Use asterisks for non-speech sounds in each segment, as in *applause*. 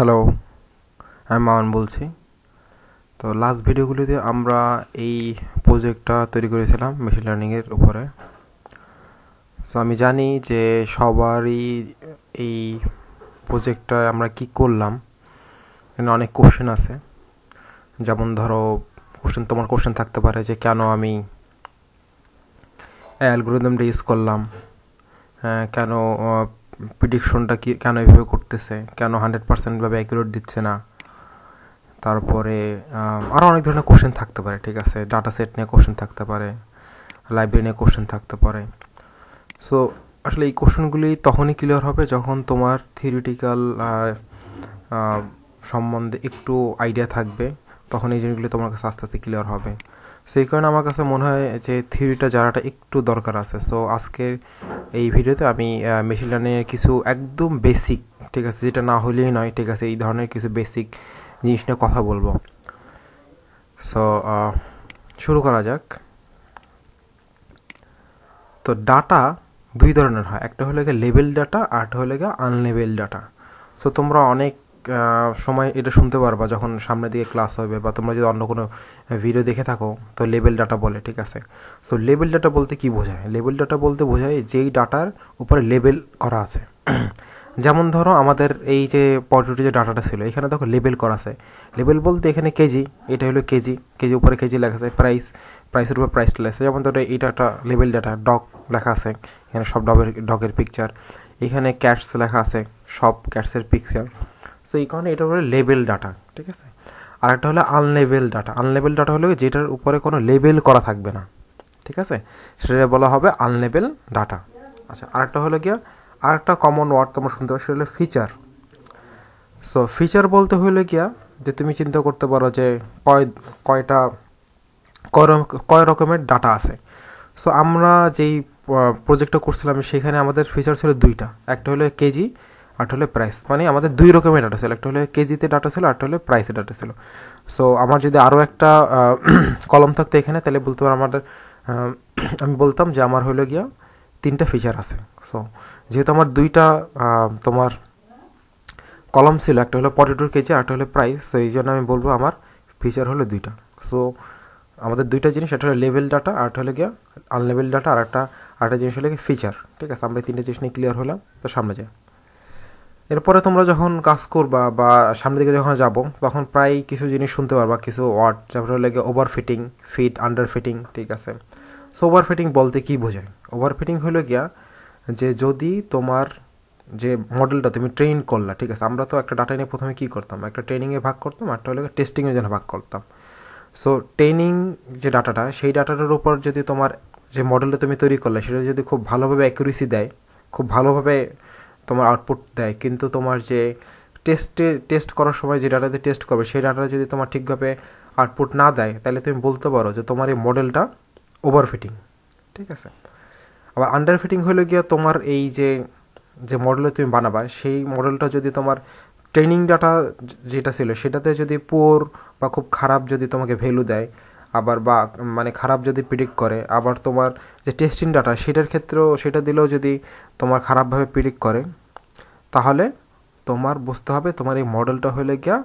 Hello আমি মাওয়ান বলছি। তো লাস্ট ভিডিওগুলিতে আমরা এই প্রজেক্টটা তৈরি করেছিলাম মেশিন লার্নিংয়ের উপরে। সো আমি জানি যে সবারই এই প্রজেক্টটায় আমরা কি করলাম এখানে অনেক কোশ্চেন আছে। যেমন ধরো কোশ্চেন তোমার কোশ্চেন থাকতে পারে যে কেন আমি অ্যালগোরিদমটা ইউজ করলাম হ্যাঁ, কেন প্রিডিকশনটা কি কেন এইভাবে করতেছে? কেন হান্ড্রেড পার্সেন্টভাবে অ্যাকুরেট দিচ্ছে না? তারপরে আরও অনেক ধরনের কোশ্চেন থাকতে পারে, ঠিক আছে? ডাটা সেট নিয়ে কোশ্চেন থাকতে পারে লাইব্রেরি নিয়ে কোশ্চেন থাকতে পারে। সো আসলে এই কোশ্চেনগুলি তখনই ক্লিয়ার হবে যখন তোমার থিওরিটিক্যাল সম্বন্ধে একটু আইডিয়া থাকবে। তখন এই জিনিসগুলি তোমার কাছে আস্তে আস্তে ক্লিয়ার হবে। সেই কারণে আমার কাছে মনে হয় যে থিওরিটা জানাটা একটু দরকার আছে। সো আজকের এই ভিডিওতে আমি মেশিন লার্নিংয়ের কিছু একদম বেসিক ঠিক আছে, যেটা না হলেই নয়, ঠিক আছে, এই ধরনের কিছু বেসিক জিনিস নিয়ে কথা বলব। সো শুরু করা যাক। তো ডাটা দুই ধরনের হয়। একটা হলো গিয়ে লেভেল ডাটা আর একটা হলো গিয়ে আনলেভেল ডাটা সো তোমরা অনেক সময় এটা শুনতে পারবা যখন সামনের দিকে ক্লাস হবে বা তোমরা যদি অন্য কোনো ভিডিও দেখে থাকো, তো লেবেল ডাটা বলে, ঠিক আছে? সো লেবেল ডাটা বলতে কি বোঝায়? লেবেল ডাটা বলতে বোঝায় যেই ডাটার উপরে লেবেল করা আছে। *clears throat* যেমন ধরো আমাদের এই যে পজিটিভ যে ডাটাটা ছিল, এখানে দেখো লেবেল করা আছে। লেবেল বলতে এখানে কেজি, এটা হলো কেজি। কেজি উপরে কেজি লেখা আছে প্রাইস প্রাইসের উপর প্রাইসটা লেখা আছে। যেমন ধরো এটা একটা লেবেল ডাটা ডগ লেখা আছে, এখানে সব ডগের ডগের পিকচার এখানে ক্যাটস লেখা আছে, সব ক্যাটসের পিকচার সো এই কারণে এটা হলো লেবেল ডাটা ঠিক আছে? আর একটা হলো আনলেবেল ডাটা আনলেবেল ডাটা হলো যেটার উপরে কোনো লেবেল করা থাকবে না, ঠিক আছে? সেটা বলা হবে আনলেবেল ডাটা আচ্ছা আরেকটা হলো গিয়া, আরেকটা কমন ওয়ার্ড তোমরা শুনতে পারো সেটা হলো ফিচার সো ফিচার বলতে হলে গিয়া, যে তুমি চিন্তা করতে পারো যে কয়, কয়টা, কয় রকমের ডাটা আছে। সো আমরা যেই প্রজেক্টটা করছিলাম, সেখানে আমাদের ফিচার ছিল দুইটা। একটা হলো কেজি আরটা হলো প্রাইস মানে আমাদের দুই রকমের ডাটা ছিল, একটা হলো কেজিতে ডাটা ছিল আরটা হলে প্রাইসে ডাটা ছিল। সো আমার যদি আরও একটা *clears throat* কলম থাকতো এখানে, তাহলে বলতে পারো আমাদের আমি বলতাম যে আমার হলো গিয়া তিনটা ফিচার আছে। সো যেহেতু আমার দুইটা তোমার কলম ছিল, একটা হলো পটেটোর কেজি একটা হলো প্রাইস সো এই জন্য আমি বলব আমার ফিচার হলো দুইটা। সো আমাদের দুইটা জিনিস, একটা হলো লেভেল ডাটা আর হলো গিয়া আনলেভেল ডাটা আর একটা আরেকটা জিনিস হলো গিয়ে ফিচার ঠিক আছে? আমরা তিনটে জিনিস নিয়ে ক্লিয়ার হলাম, তো সামনে যাই। এরপরে তোমরা যখন কাজ করবা বা সামনের দিকে যখন যাব, তখন প্রায় কিছু জিনিস শুনতে পারবা, কিছু ওয়ার্ড হলো গিয়ে over fitting fit under fitting ঠিক আছে? সো ওভার ফিটিং বলতে কী বোঝায়? ওভার ফিটিং হলো গিয়া যে যদি তোমার যে মডেলটা তুমি ট্রেন করলা, ঠিক আছে? আমরা তো একটা ডাটা নিয়ে প্রথমে কী করতাম? একটা ট্রেনিংয়ে ভাগ করতাম, একটা হলো টেস্টিংয়ের জন্য ভাগ করতাম। সো ট্রেনিং যে ডাটাটা সেই ডাটাটার উপর যদি তোমার যে মডেলটা তুমি তৈরি করলে, সেটা যদি খুব ভালোভাবে অ্যাকুরেসি দেয়, খুব ভালোভাবে তোমার আউটপুট দেয়। কিন্তু তোমার যে টেস্টে টেস্ট করার সময় যে ডাটাতে টেস্ট করবে, সেই ডাটাটা যদি তোমার ঠিকভাবে আউটপুট না দেয়, তাহলে তুমি বলতে পারো যে তোমার এই মডেলটা ওভার ফিটিং ঠিক আছে? আবার আন্ডার ফিটিং হলে গিয়ে তোমার এই যে যে মডেলে তুমি বানাবা, সেই মডেলটা যদি তোমার ট্রেনিং ডাটা যেটা ছিল, সেটাতে যদি পুয়োর বা খুব খারাপ যদি তোমাকে ভ্যালু দেয়, আবার বা মানে খারাপ যদি প্রিডিক্ট করে, আবার তোমার যে টেস্টিং ডাটা সেটার ক্ষেত্রেও সেটা দিলেও যদি তোমার খারাপভাবে প্রিডিক্ট করে তাহলে তোমার বুঝতে হবে তোমার এই মডেলটা হলে গিয়া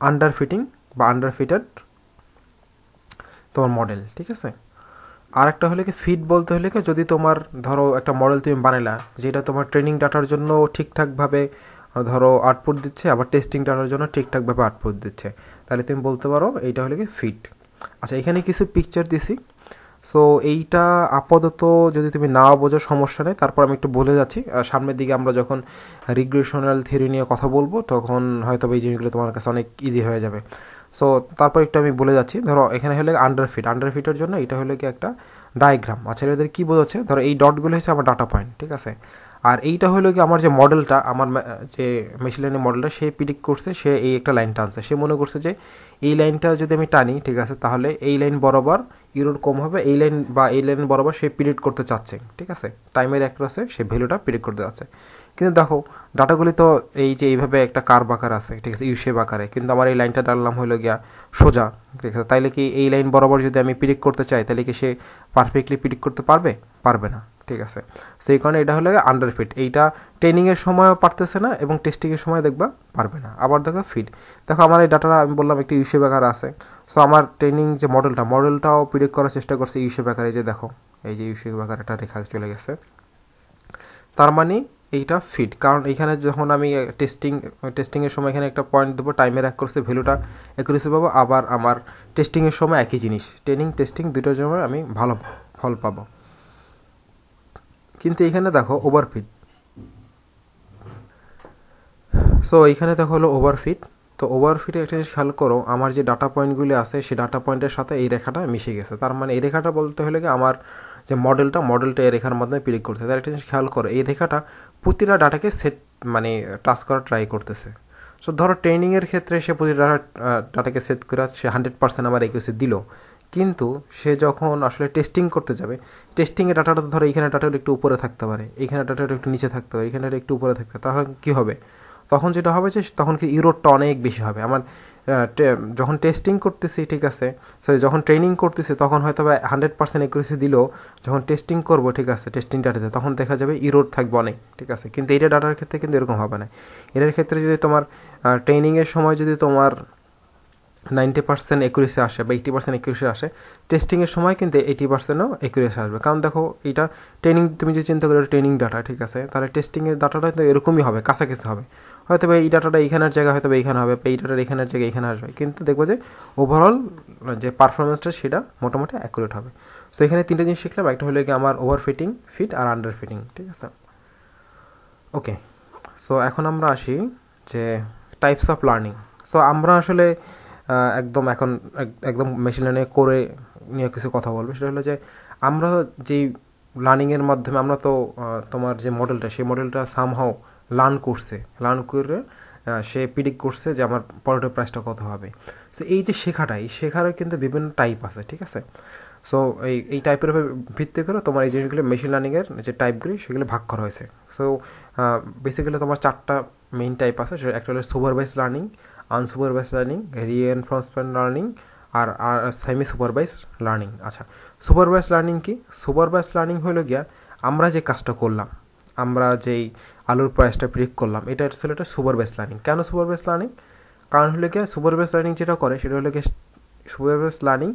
আন্ডার ফিটিং বা আন্ডার ফিটেড তোমার মডেল ঠিক আছে? আর একটা হলে কি ফিট বলতে হলে কি যদি তোমার ধরো একটা মডেল তুমি বানালা যেটা তোমার ট্রেনিং ডাটার জন্য ঠিকঠাকভাবে ধরো আউটপুট দিচ্ছে, আবার টেস্টিং ডাটার জন্য ঠিকঠাকভাবে আউটপুট দিচ্ছে। তাহলে তুমি বলতে পারো এইটা হলে কি ফিট আচ্ছা এখানে কিছু পিকচার দিছি। সো এইটা আপাতত যদি তুমি না বোঝো, সমস্যা নেই। তারপর আমি একটু বলে যাচ্ছি। সামনের দিকে আমরা যখন রিগ্রেশনাল থিওরি নিয়ে কথা বলব, তখন হয়তো এই জিনিসগুলো তোমার কাছে অনেক ইজি হয়ে যাবে। সো তারপর একটু আমি বলে যাচ্ছি। ধরো, এখানে হলে আন্ডারফিট আন্ডারফিটের জন্য এটা হলে কি একটা ডায়াগ্রাম আচ্ছা এদের কী বোঝাচ্ছে? ধরো, এই ডটগুলো হচ্ছে আমার ডাটা পয়েন্ট ঠিক আছে? আর এইটা হলো কি আমার যে মডেলটা আমার যে মেশিন লার্নিং মডেলটা সে প্রিডিক্ট করছে, সে এই একটা লাইন টানছে। সে মনে করছে যে এই লাইনটা যদি আমি টানি, ঠিক আছে, তাহলে এই লাইন বরাবর ইউরোর কম হবে, এই লাইন বা এই লাইন বরাবর সে প্রিডিক্ট করতে চাচ্ছে, ঠিক আছে? টাইমের অ্যাক্রসে সে ভ্যালুটা প্রিডিক্ট করতে যাচ্ছে কিন্তু দেখো ডাটাগুলি তো এই যে এইভাবে একটা কার বাকার আছে, ঠিক আছে ইউশেপ আকারে। কিন্তু আমার এই লাইনটা ডাললাম হলো গিয়া সোজা, ঠিক আছে? তাইলে কি এই লাইন বরাবর যদি আমি প্রিডিক্ট করতে চাই তাহলে কি সে পারফেক্টলি প্রিডিক্ট করতে পারবে? পারবে না। ঠিক আছে। সেই কারণে এটা হলো আন্ডার ফিট এইটা ট্রেনিংয়ের সময়ও পারতেছে না এবং টেস্টিংয়ের সময় দেখবা পারবে না। আবার দেখো ফিট দেখো আমার এই ডাটাটা আমি বললাম একটি ইস্যু ব্যাকার আছে। সো আমার ট্রেনিং যে মডেলটা মডেলটাও প্রিডিক্ট করার চেষ্টা করছে ইস্যু ব্যাকার এই যে দেখো, এই যে ইস্যু ব্যাকার একটা রেখা চলে গেছে। তার মানে এইটা ফিট কারণ এখানে যখন আমি টেস্টিং টেস্টিংয়ের সময় এখানে একটা পয়েন্ট দেবো টাইমের এক করছে ভ্যালুটা একুরেসি পাবো। আবার আমার টেস্টিংয়ের সময় একই জিনিস। ট্রেনিং টেস্টিং দুটোর সময় আমি ভালো ফল পাবো। কিন্তু এখানে দেখো ওভারফিট সো এইখানে দেখো হলো ওভারফিট তো ওভারফিটে একটা জিনিস খেয়াল করো, আমার যে ডাটা পয়েন্টগুলি আছে সেই ডাটা পয়েন্টের সাথে এই রেখাটা মিশে গেছে। তার মানে এই রেখাটা বলতে হলে কি, আমার যে মডেলটা মডেলটা এই রেখার মাধ্যমে প্রিডিক্ট করতে তার একটা জিনিস খেয়াল করো, এই রেখাটা প্রতিটা ডাটাকে সেট মানে টাচ করার ট্রাই করতেছে। সো ধরো ট্রেনিংয়ের ক্ষেত্রে সে প্রতিটা ডাটাকে সেট করে সে হান্ড্রেড পার্সেন্ট আমার একুশে দিল। কিন্তু সে যখন আসলে টেস্টিং করতে যাবে টেস্টিংয়ের ডাটাটা ধরো এখানে ডাটাটা একটু উপরে থাকতে পারে, এখানে ডাটাটা একটু নিচে থাকতে পারে, এখানে একটু উপরে থাকতে পারে, তাহলে কী হবে? তখন যেটা হবে যে তখন কি ইউরোডটা অনেক বেশি হবে। আমার যখন টেস্টিং করতেছি, ঠিক আছে সরি যখন ট্রেনিং করতেছি, তখন হয়তো বা হান্ড্রেড পার্সেন্ট একুরেসি দিলেও যখন টেস্টিং করব, ঠিক আছে টেস্টিং ডাটাতে তখন দেখা যাবে ইরোড থাকবে অনেক, ঠিক আছে। কিন্তু এটা ডাটার ক্ষেত্রে কিন্তু এরকম হবে না। এটার ক্ষেত্রে যদি তোমার ট্রেনিংয়ের সময় যদি তোমার নাইনটি পার্সেন্ট একুরেসি আসে বা এইটি পার্সেন্ট একুরেসি আসে। টেস্টিংয়ের সময় কিন্তু এইটি পার্সেন্টও একুরেসি আসবে। কারণ দেখো, এটা ট্রেনিং তুমি যে চিন্তা করো ট্রেনিং ডাটা ঠিক আছে? তাহলে টেস্টিংয়ের ডাটাটা তো এরকমই হবে, কাছাকাছি হবে। হয়তো বা এই ডাটাটা এইখানের জায়গায়, হয়তো বা এইখানে হবে এই ডাটাটা এখানের জায়গায় এখানে আসবে। কিন্তু দেখব যে ওভারঅল যে পারফরমেন্সটা সেটা মোটামুটি অ্যাকুরেট হবে। সো এখানে তিনটে জিনিস শিখলাম। একটা হলো কি আমার ওভার ফিটিং ফিট আর আন্ডার ফিটিং ঠিক আছে? ওকে সো এখন আমরা আসি যে টাইপস অফ লার্নিং সো আমরা আসলে একদম এখন একদম মেশিন লার্নিং করে নিয়ে কিছু কথা বলবে। সেটা হলো যে, আমরা যেই লার্নিংয়ের মাধ্যমে আমরা তো তোমার যে মডেলটা সেই মডেলটা সামহাও লার্ন করছে। লার্ন করে সে প্রিডিক্ট করছে যে আমার পরোটা প্রাইসটা কত হবে। সো এই যে শেখাটা, এই শেখারও কিন্তু বিভিন্ন টাইপ আছে, ঠিক আছে? সো এই এই টাইপের উপর ভিত্তি করে তোমার এই জিনিসগুলো মেশিন লার্নিংয়ের যে টাইপগুলি সেগুলো ভাগ করা হয়েছে। সো বেসিক্যালি তোমার চারটা মেইন টাইপ আছে, সেটা একটা হলো supervise learning unsupervise learning, reinforcement learning আর আর সেমি সুপারভাইজ লার্নিং। আচ্ছা সুপারভাইজ লার্নিং কি? সুপারভাইজ লার্নিং হলো গিয়া আমরা যে কাজটা করলাম, আমরা যেই আলুর প্রাইসটা প্রিডিক্ট করলাম, এটা আসলে একটা সুপারভাইজ লার্নিং। কেন সুপারভাইজ লার্নিং? কারণ হলো গিয়ে সুপারভাইজ লার্নিং যেটা করে, সেটা হলো গিয়ে সুপারভাইজ লার্নিং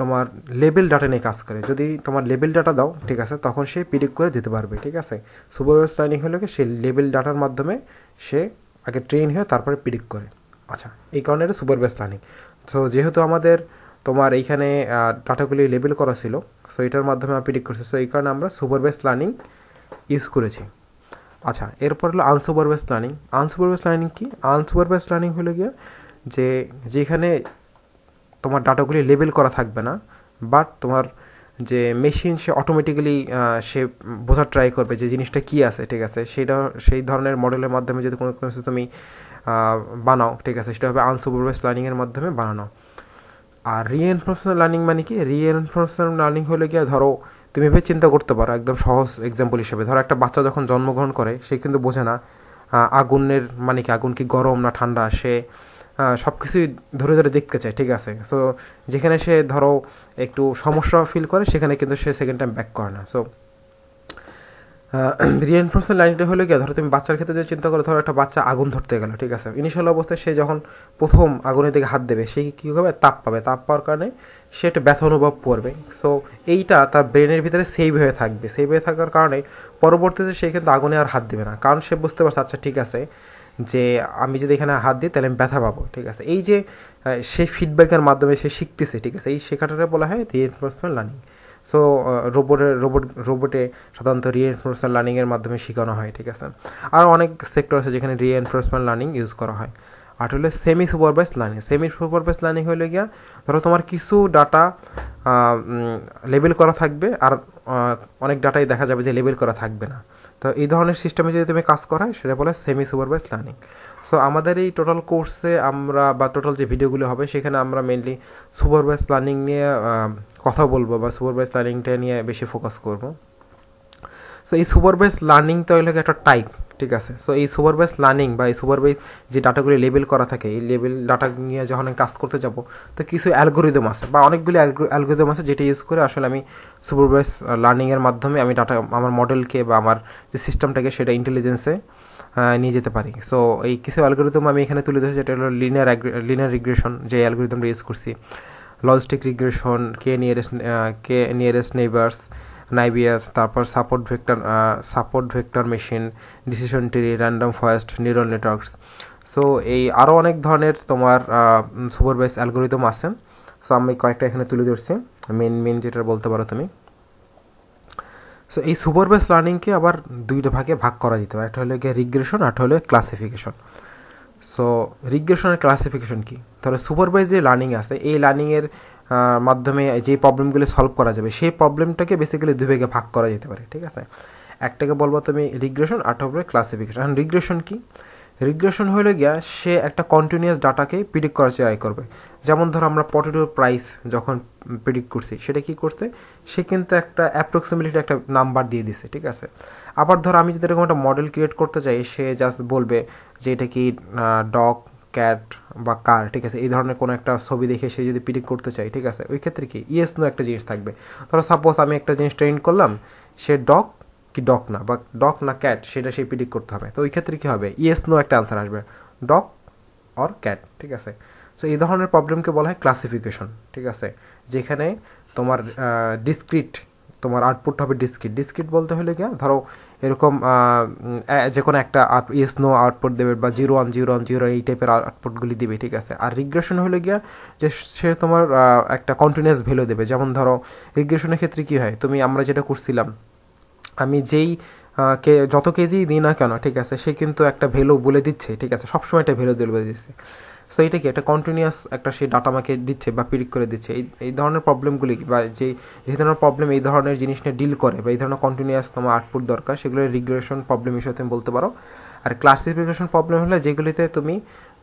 তোমার লেবেল ডাটা নিয়ে কাজ করে। যদি তোমার লেবেল ডাটা দাও, ঠিক আছে, তখন সে প্রিডিক্ট করে দিতে পারবে, ঠিক আছে? সুপারভাইজ লার্নিং হলো কি সে লেবেল ডাটার মাধ্যমে সে আগে ট্রেন হয়ে তারপরে প্রিডিক্ট করে। আচ্ছা এই কারণে এটা সুপারভাইজ লার্নিং সো যেহেতু আমাদের তোমার এইখানে ডাটাগুলি লেবেল করা ছিল সো এটার মাধ্যমে আমরা প্রিডিক্ট করছি। সো এই কারণে আমরা সুপারভাইজ লার্নিং ইউজ করেছি। আচ্ছা এরপর হলো unsuper unsupervise learning unsupervise learning কি? আনসুপারভাইজ লার্নিং হলো গিয়ে যে, যেখানে তোমার ডাটাগুলি লেবেল করা থাকবে না বাট তোমার যে মেশিন সে অটোমেটিক্যালি সে বোঝার ট্রাই করবে যে জিনিসটা কী আছে, ঠিক আছে? সেটা, সেই ধরনের মডেলের মাধ্যমে যদি কোনো কিছু তুমি বানাও, ঠিক আছে? সেটা হবে আনসুপারভাইজ লার্নিংয়ের মাধ্যমে বানানো। আর রিএনফোর্সমেন্ট লার্নিং মানে কি? রিএনফোর্সমেন্ট লার্নিং হলে গিয়ে ধরো, তুমি ভেবে চিন্তা করতে পারো, একদম সহজ এক্সাম্পল হিসেবে। ধরো একটা বাচ্চা যখন জন্মগ্রহণ করে, সে কিন্তু বোঝে না আগুনের মানে কি? আগুন কি গরম না ঠান্ডা? সে সব কিছুই ধরে ধরে দেখতে চায়, ঠিক আছে? সো যেখানে সে ধরো একটু সমস্যা ফিল করে, সেখানে কিন্তু সে সেকেন্ড টাইম ব্যাক করে না। সো রিএনফোর্সমেন্ট লাইনটা হলো গিয়ে, ধরো তুমি বাচ্চার ক্ষেত্রে যে চিন্তা করো, ধরো একটা বাচ্চা আগুন ধরতে গেল, ঠিক আছে? ইনিশিয়াল অবস্থায় সে যখন প্রথম আগুনের দিকে হাত দেবে, সে কী হবে তাপ পাবে। তাপ পাওয়ার কারণে সে একটা ব্যথা অনুভব করবে। সো এইটা তার ব্রেনের ভিতরে সেভ হয়ে থাকবে। সেভ হয়ে থাকার কারণে পরবর্তীতে সে কিন্তু আগুনে আর হাত দেবে না। কারণ সে বুঝতে পারছে আচ্ছা ঠিক আছে যে আমি যদি এখানে হাত দিই, তাহলে আমি ব্যথা পাবো, ঠিক আছে? এই যে সেই ফিডব্যাকের মাধ্যমে সে শিখতেছে, ঠিক আছে? এই শেখাটাকে বলা হয় রিএনফোর্সমেন্ট লার্নিং সো রোবটের রোবট রোবটে সাধারণত রিএনফোর্সমেন্ট লার্নিংয়ের মাধ্যমে শেখানো হয়, ঠিক আছে? আর অনেক সেক্টর আছে যেখানে রিএনফোর্সমেন্ট লার্নিং ইউজ করা হয়। আর হলো semi supervised learning semi supervised learning হলে গিয়া, ধরো তোমার কিছু ডাটা লেবেল করা থাকবে আর অনেক ডাটাই দেখা যাবে যে লেবেল করা থাকবে না। তো এই ধরনের সিস্টেমে যদি তুমি কাজ করায়, সেটা বলে সেমি সুপারভাইজ লার্নিং সো আমাদের এই টোটাল কোর্সে আমরা বা টোটাল যে ভিডিওগুলো হবে, সেখানে আমরা মেনলি সুপারভাইজ লার্নিং নিয়ে কথা বলব বা সুপারভাইজ লার্নিংটা নিয়ে বেশি ফোকাস করব। সো এই সুপারভাইজ লার্নিং তো হলো একটা টাইপ ঠিক আছে? সো এই সুপারভাইজ লার্নিং বা এই সুপারভাইজ যে ডাটাগুলি লেবেল করা থাকে, এই লেবেল ডাটা নিয়ে যখন আমি কাজ করতে যাব, তো কিছু অ্যালগোরিদম আছে বা অনেকগুলি অ্যালগোরিদম আছে যেটা ইউজ করে আসলে আমি সুপারভাইজ লার্নিংয়ের মাধ্যমে আমি ডাটা আমার মডেলকে বা আমার যে সিস্টেমটাকে সেটা ইন্টেলিজেন্সে নিয়ে যেতে পারি। সো এই কিছু অ্যালগোরিদম আমি এখানে তুলে ধরেছি, যেটা হলো লিনিয়ার লিনিয়ার রিগ্রেশন যে অ্যালগোরিদমটা ইউজ করছি। Logistic regression K nearest K nearest neighbours naive Bayes তারপর support vector support vector machine decision tree random forest neural networks so এই আরও অনেক ধরনের তোমার সুপারভাইজ অ্যালগোরিদম আছে। সো আমি কয়েকটা এখানে তুলে ধরছি। মেন মেন যেটা বলতে পারো তুমি। সো এই সুপারভাইজ লার্নিংকে আবার দুইটা ভাগে ভাগ করা যেতে পারে। একটা হলো গিয়ে রিগ্রেশন আর একটা হলো ক্লাসিফিকেশন সো রিগ্রেশনের ক্লাসিফিকেশন কি? তাহলে সুপারভাইজ যে লার্নিং আছে, এই লার্নিংয়ের মাধ্যমে যে প্রবলেমগুলি সলভ করা যাবে, সেই প্রবলেমটাকে বেসিক্যালি দুই ভাগে করা যেতে পারে, ঠিক আছে? একটাকে বলব তুমি রিগ্রেশন আরটা হবে ক্লাসিফিকেশন এখন রিগ্রেশন কি? রিগ্রেশন হলে গিয়া সে একটা কন্টিনিউয়াস ডাটাকে প্রিডিক্ট করার ট্রাই করবে। যেমন ধরো আমরা পটেটোর প্রাইস যখন প্রিডিক্ট করছি, সেটা কি করছে? সে কিন্তু একটা অ্যাপ্রক্সিমেটলি একটা নাম্বার দিয়ে দিছে, ঠিক আছে? আবার ধরো আমি যদি এরকম একটা মডেল ক্রিয়েট করতে চাই, সে জাস্ট বলবে যে এটা কি ডগ ক্যাট বা কার, ঠিক আছে? এই ধরনের কোনো একটা ছবি দেখে সে যদি প্রিডিক্ট করতে চাই ঠিক আছে? ওই ক্ষেত্রে কি? ইয়েস নো একটা জিনিস থাকবে। ধরো সাপোজ আমি একটা জিনিস ট্রেন করলাম, সে ডগ কি ডক না? বা ডক না ক্যাট সেটা সেই প্রিডিক্ট করতে হবে। তো ওই ক্ষেত্রে কী হবে? ইয়েস নো একটা আনসার আসবে। ডক অর ক্যাট ঠিক আছে? সো এই ধরনের প্রবলেমকে বলা হয় ক্লাসিফিকেশন ঠিক আছে? যেখানে তোমার ডিসক্রিট তোমার আউটপুট হবে ডিসক্রিট ডিসক্রিট বলতে হলে কি, ধরো এরকম যে কোনো একটা ইয়েস নো আউটপুট দেবে বা zero one zero one zero এই টাইপের আউটপুটগুলি দেবে, ঠিক আছে? আর রিগ্রেশন হলে গিয়া যে সে তোমার একটা কন্টিনিউয়াস ভ্যালু দেবে। যেমন ধরো রিগ্রেশনের ক্ষেত্রে কি হয়, তুমি আমরা যেটা করছিলাম আমি যেই কে, যত কেজি দিই না কেন, ঠিক আছে, সে কিন্তু একটা ভ্যালু বলে দিচ্ছে, ঠিক আছে, সবসময় একটা ভ্যালু বলে দিচ্ছে। সো এটা কি, একটা কন্টিনিউয়াস একটা সে ডাটা আমাকে দিচ্ছে বা পিরিক করে দিচ্ছে। এই এই ধরনের প্রবলেমগুলি বা যে যে ধরনের প্রবলেম এই ধরনের জিনিস নিয়ে ডিল করে বা এই ধরনের কন্টিনিউয়াস তোমার আউটপুট দরকার, সেগুলো রিগ্রেশন প্রবলেম হিসেবে তুমি বলতে পারো। আর ক্লাসিফিকেশন প্রবলেম হলে যেগুলিতে তুমি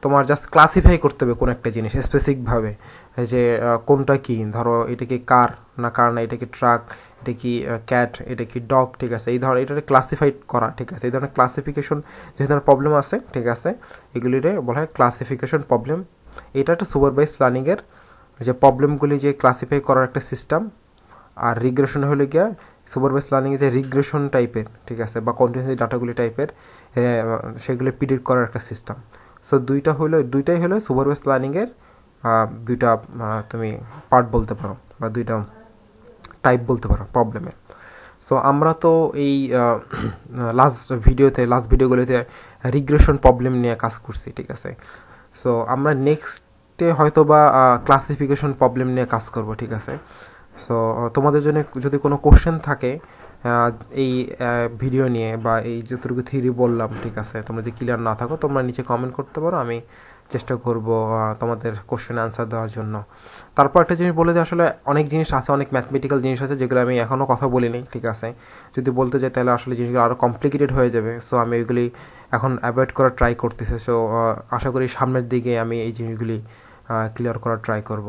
তোমার জাস্ট ক্লাসিফাই করতে হবে কোনো একটা জিনিস স্পেসিফিকভাবে যে কোনটা কি? ধরো এটা কি কার না কার না, এটা কি ট্রাক এটা কি ক্যাট এটা কি ডগ ঠিক আছে? এই ধরনের এটা ক্লাসিফাইড করা, ঠিক আছে? এই ধরনের ক্লাসিফিকেশন যে ধরনের প্রবলেম আছে, ঠিক আছে? এগুলিরে বলা হয় ক্লাসিফিকেশন প্রবলেম এটা একটা সুপারভাইজ লার্নিংয়ের যে প্রবলেমগুলি যে ক্লাসিফাই করার একটা সিস্টেম আর রিগ্রেশন হলে গিয়া সুপারভাইজ লার্নিং যে রিগ্রেশন টাইপের ঠিক আছে? বা কন্টিনিউসলি ডাটাগুলি টাইপের সেগুলি প্রিডিক্ট করার একটা সিস্টেম সো দুইটা হলো দুইটাই হলো সুপারভাইজ লার্নিংয়ের দুইটা তুমি পার্ট বলতে পারো বা দুইটা টাইপ বলতে পারো প্রবলেমের সো আমরা তো এই লাস্ট ভিডিওতে লাস্ট ভিডিওগুলোতে রিগ্রেশন প্রবলেম নিয়ে কাজ করছি, ঠিক আছে? সো আমরা নেক্সটে হয়তো বা ক্লাসিফিকেশন প্রবলেম নিয়ে কাজ করব, ঠিক আছে? সো তোমাদের জন্য যদি কোনো কোশ্চেন থাকে এই ভিডিও নিয়ে বা এই যতটুকু থিওরি বললাম, ঠিক আছে? তোমরা যদি ক্লিয়ার না থাকো, তোমরা নিচে কমেন্ট করতে পারো, আমি চেষ্টা করব তোমাদের কোশ্চেন আনসার দেওয়ার জন্য। তারপর একটা জিনিস বলে দিই আসলে অনেক জিনিস আছে, অনেক ম্যাথমেটিক্যাল জিনিস আছে, যেগুলো আমি এখনও কথা বলিনি, ঠিক আছে? যদি বলতে যাই, তাহলে আসলে জিনিসগুলো আরও কমপ্লিকেটেড হয়ে যাবে। সো আমি ওইগুলি এখন অ্যাভয়েড করার ট্রাই করতেছি। সো আশা করি সামনের দিকে আমি এই জিনিসগুলি ক্লিয়ার করার ট্রাই করব।